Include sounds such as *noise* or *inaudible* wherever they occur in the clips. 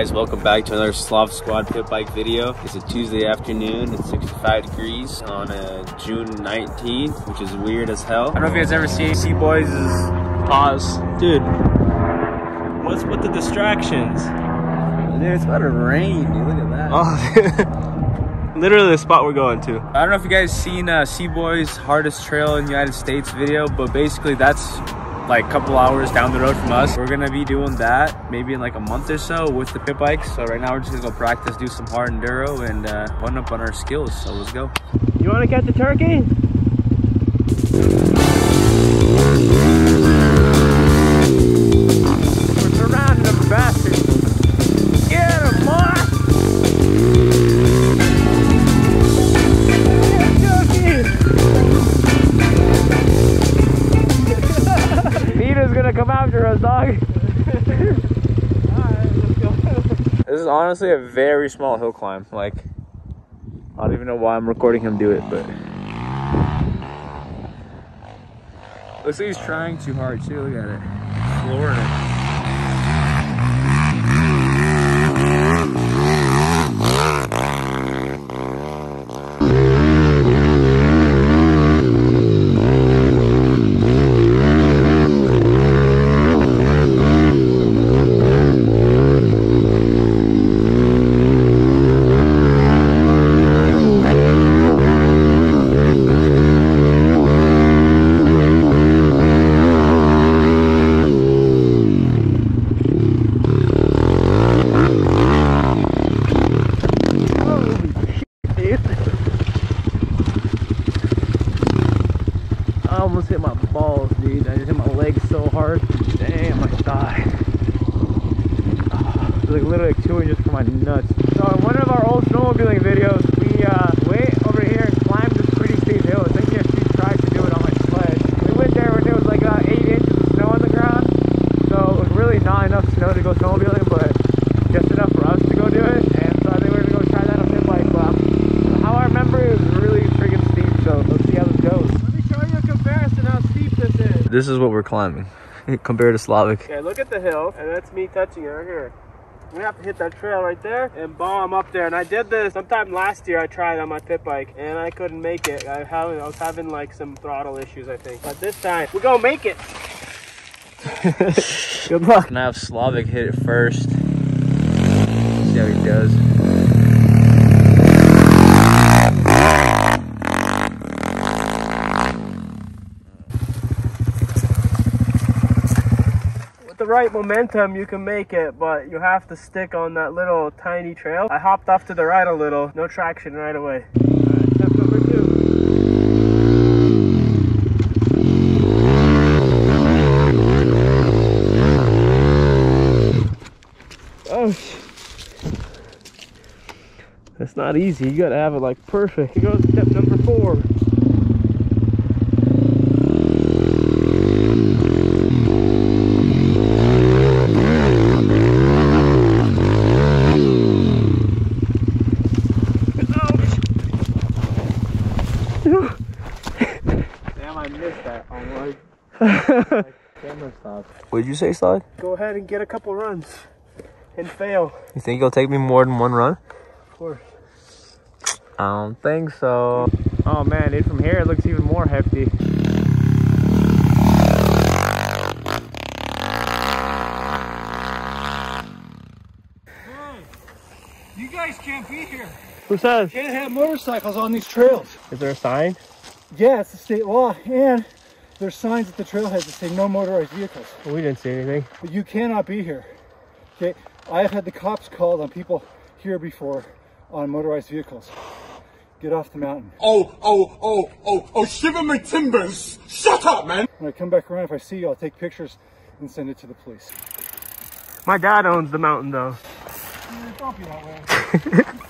Guys, welcome back to another Slav Squad Pit Bike video. It's a Tuesday afternoon, it's 65 degrees on a June 19th, which is weird as hell. I don't know if you guys ever seen C-Boys' pause. Dude, what's with the distractions? Dude, it's about to rain, dude. Look at that. Oh, *laughs* literally the spot we're going to. I don't know if you guys seen uh, C-Boys' hardest trail in the United States video, but basically that's like a couple hours down the road from us. We're gonna be doing that maybe in like a month or so with the pit bikes. So right now we're just gonna go practice, do some hard enduro and uh, run up on our skills. So let's go. You wanna catch the turkey? We're surrounded them bastards. Get him, boy! Honestly a very small hill climb. Like, I don't even know why I'm recording him do it, but. Looks like he's trying too hard too. Look at it. Flooring it. I almost hit my balls, dude. I just hit my legs so hard. Damn, I died. Oh, like literally like two inches from my nuts. So in one of our old snowmobiling videos, we uh, went over here and climbed this pretty steep hill. I think actually tried to do it on my sled. We went there when there was like uh, eight inches of snow on the ground. So it was really not enough snow to go snowmobiling, but just enough for us to go do it. And so I think we're gonna go try that on pit bike. But um, how I remember it was really freaking steep. So let's see how this goes. Let me show you a comparison how steep this is. This is what we're climbing *laughs* compared to Slavic. Okay, look at the hill, and that's me touching it right here. I'm gonna have to hit that trail right there and bomb up there. And I did this sometime last year. I tried on my pit bike, and I couldn't make it. I, I was having like some throttle issues, I think. But this time, we're gonna make it. *laughs* Good luck. Gonna have Slavic hit it first. See how he does. Right momentum, you can make it, but you have to stick on that little tiny trail. I hopped off to the right a little, no traction right away. Oh, that's not easy. You gotta have it like perfect. Here goes step number four. Damn, I missed that. I'm like, camera stop. What did you say, Slavic? Go ahead and get a couple runs and fail. You think it'll take me more than one run? Of course. I don't think so. Oh man, dude, from here it looks even more hefty. You guys can't be here. Who says? Can't have motorcycles on these trails. Is there a sign? Yeah, it's a state law, and there's signs at the trailheads that say no motorized vehicles. We didn't see anything. But you cannot be here. Okay, I've had the cops called on people here before on motorized vehicles. Get off the mountain. Oh, oh, oh, oh, oh, shiver my timbers! Shut up, man! When I come back around, if I see you, I'll take pictures and send it to the police. My dad owns the mountain though. Don't be that way. *laughs*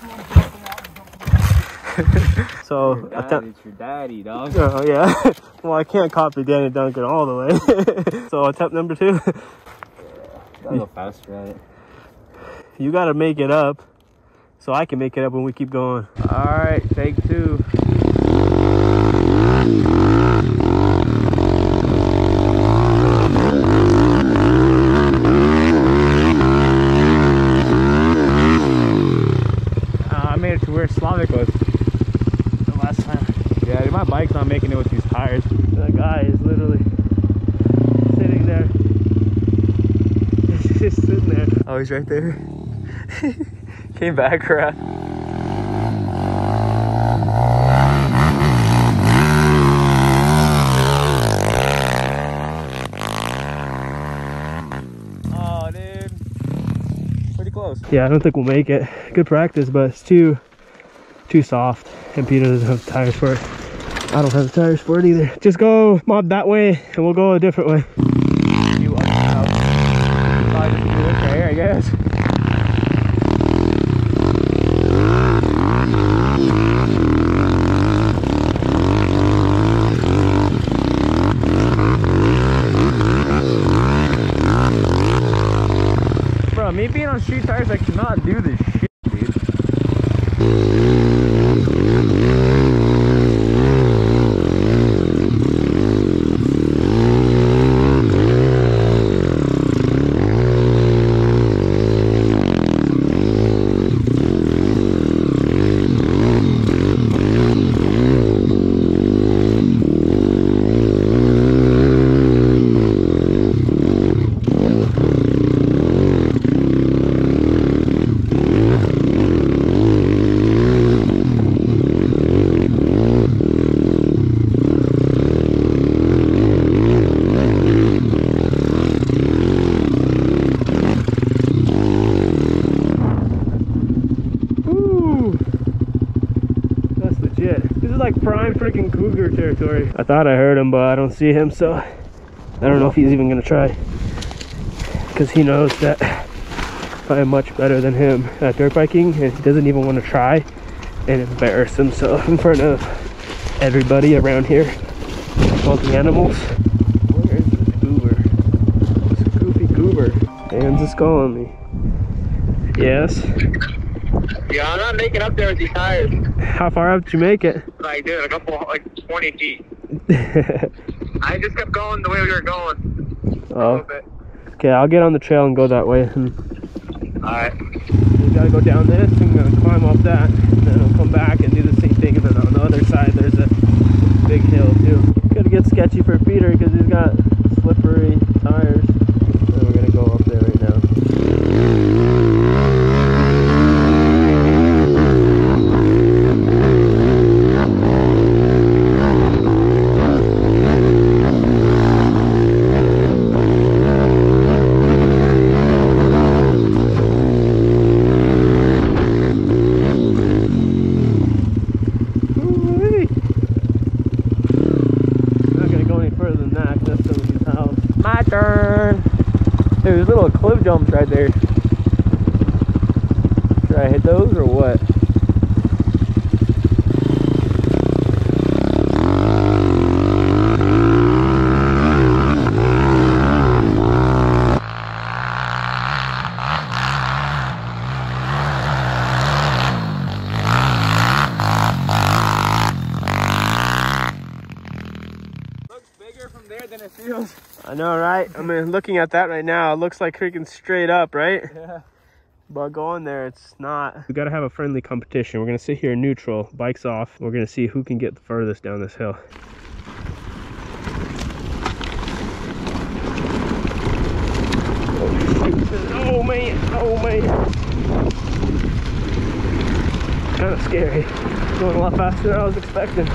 *laughs* so your daddy, it's your daddy, dog. Uh, yeah. *laughs* well, I can't copy Danny Duncan all the way. *laughs* so attempt number two. yeah, I'll go faster at it. You gotta make it up, so I can make it up when we keep going. All right, take two. Uh, I made it to where Slavic was. Yeah, my bike's not making it with these tires. The guy is literally sitting there. *laughs* He's just sitting there. Oh, he's right there. *laughs* Came back around. Oh. Pretty close. Yeah, I don't think we'll make it. Good practice, but it's too, too soft and Peter doesn't have tires for it. I don't have the tires for it either. Just go mob that way and we'll go a different way. You I guess. Bro, me being on street tires, I cannot do this shit, dude. Ooh. That's legit. This is like prime freaking cougar territory. I thought I heard him, but I don't see him, so I don't know if he's even gonna try. Because he knows that I am much better than him at dirt biking, and he doesn't even want to try and embarrass himself *laughs* in front of everybody around here. All the animals. Where is this goober? This goofy goober. Dan's is calling me. Yes. Yeah, I'm not making up there with these tires. How far up did you make it? I did a couple, like 20 feet. *laughs* I just kept going the way we were going. Oh, okay. I'll get on the trail and go that way. Alright. we gotta go down this and uh, climb up that, and then I'll come back and do the same thing. And then on the other side, there's a big hill too. Gonna get sketchy for Peter because he's got slippery tires. And we're gonna go up there right now. Ooh-wee. Not gonna go any further than that 'cause that's somebody's house. My turn. Dude, there's little cliff jumps right there. I hit those or what? Looks bigger from there than it feels. I know, right? I mean, looking at that right now, it looks like freaking straight up, right? Yeah. But going there, it's not. We gotta have a friendly competition. We're gonna sit here neutral, bikes off. We're gonna see who can get the furthest down this hill. Oh man, oh man. Kind of scary. Going a lot faster than I was expecting.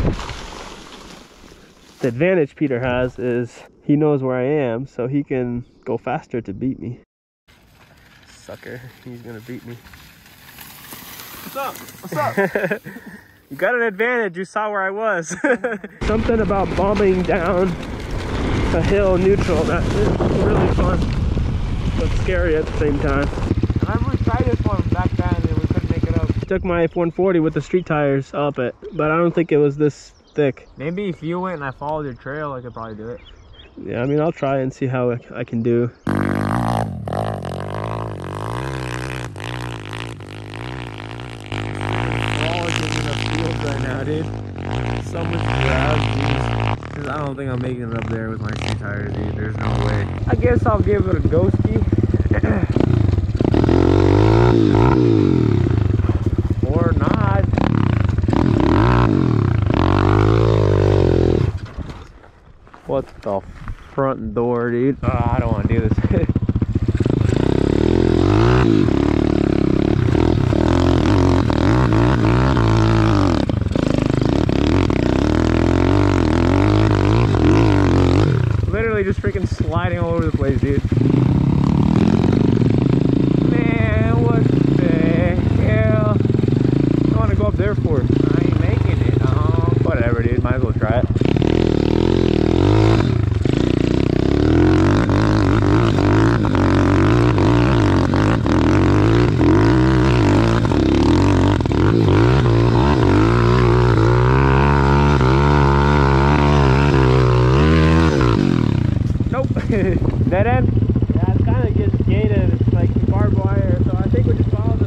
The advantage Peter has is he knows where I am, so he can go faster to beat me. Sucker, he's gonna beat me. What's up? What's up? *laughs* You got an advantage, you saw where I was. *laughs* Something about bombing down a hill neutral, that is really fun, but scary at the same time. I remember we tried this one back then and we couldn't make it up. Took my F-140 with the street tires up it, but I don't think it was this thick. Maybe if you went and I followed your trail, I could probably do it. Yeah, I mean, I'll try and see how I I can do. Cause I don't think I'm making it up there with my street tires, dude. There's no way. I guess I'll give it a ghosty. *clears throat* or not. What the front door, dude? Oh, I don't want to do this. *laughs* literally just freaking sliding all over the place, dude. *laughs* Dead end? Yeah, it kind of gets gated. It's like barbed wire, so I think we just follow the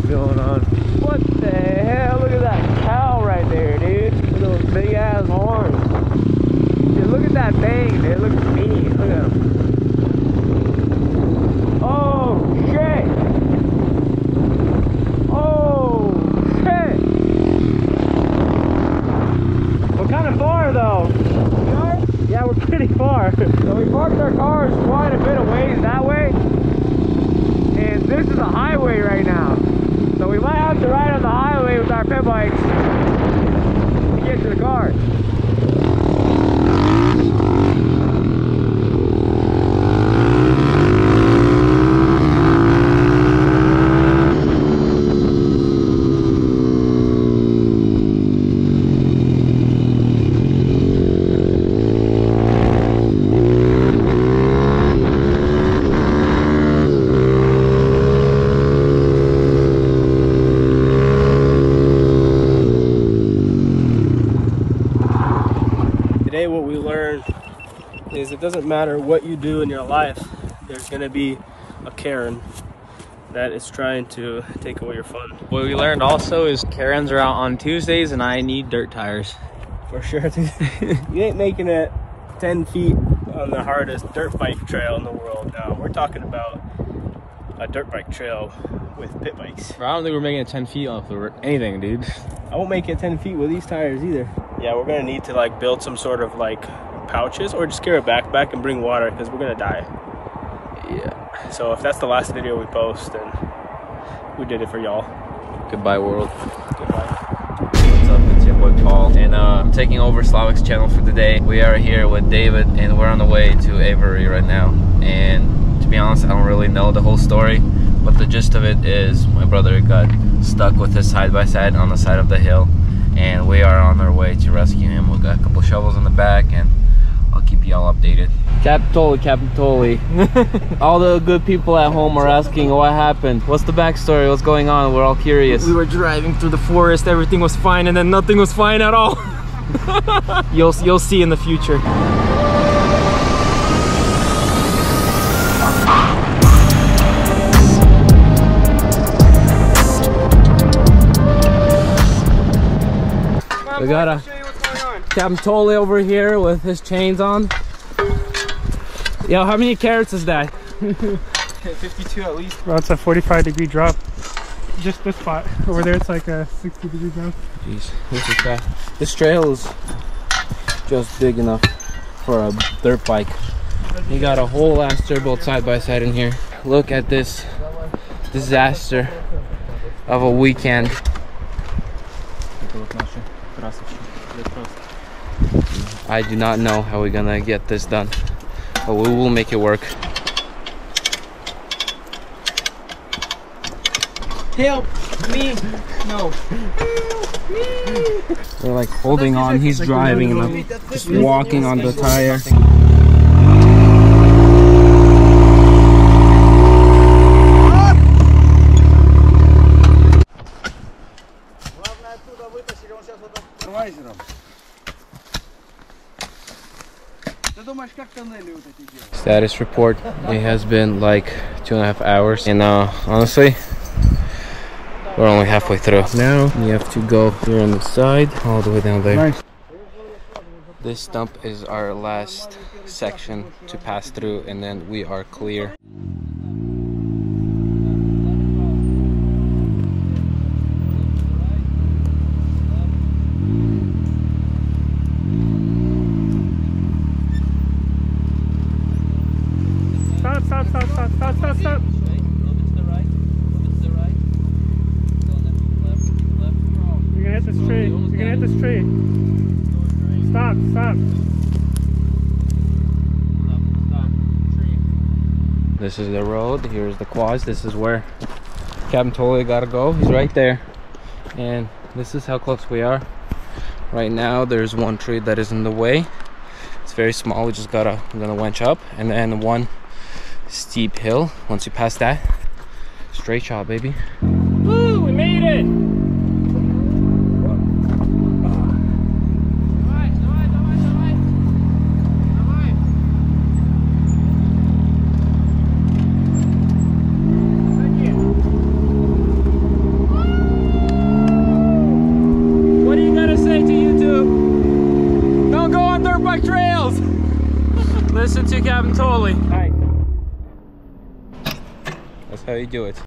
going on. Pit bikes to get to the car. Today, what we learned is it doesn't matter what you do in your life, there's gonna be a Karen that is trying to take away your fun. What we learned also is Karens are out on Tuesdays and I need dirt tires. For sure. *laughs* you ain't making it 10 feet on the hardest dirt bike trail in the world. No, we're talking about a dirt bike trail with pit bikes. I don't think we're making it 10 feet off the anything, dude. I won't make it 10 feet with these tires either. Yeah, we're gonna need to like build some sort of like pouches or just carry a backpack and bring water because we're gonna die. Yeah. So if that's the last video we post, then we did it for y'all. Goodbye, world. Goodbye. What's up? It's your boy Paul, and uh, I'm taking over Slavic's channel for today. We are here with David, and we're on the way to Avery right now. And to be honest, I don't really know the whole story, but the gist of it is my brother got stuck with his side by side on the side of the hill, and we are on our way to rescue him. We've got a couple shovels in the back, and I'll keep y'all updated. Capitoli, Capitoli. *laughs* all the good people at home are asking what happened. What's the backstory? What's going on? We're all curious. We were driving through the forest, everything was fine, and then nothing was fine at all. *laughs* you'll you'll see in the future. We got a Captain Tole over here with his chains on. Yo, how many carrots is that? 52 at least. Well, it's a 45 degree drop. Just this spot. Over there, it's like a 60 degree drop. Jeez, this is bad. This trail is just big enough for a dirt bike. You got a whole ass turbo side by side in here. Look at this disaster of a weekend. I do not know how we're gonna get this done, but we will make it work. Help me! No. me! They're like holding on. He's driving and I'm just walking on the tire. Status report. It has been like two and a half hours, and uh, honestly, we're only halfway through. Now you have to go here on the side, all the way down there. Nice. This stump is our last section to pass through, and then we are clear. Stop, stop, stop, stop, stop, stop, stop. You're gonna hit this You're gonna hit this tree. Stop, stop. This is the road. Here's the quads. This is where Captain Totally gotta go. He's right there. And this is how close we are. Right now, there's one tree that is in the way. It's very small. We just gotta, we're gonna winch up. And then one steep hill. Once you pass that, straight shot, baby. Woo, we made it! What do you gotta say to YouTube? Don't go on dirt bike trails! Listen to Captain Toley.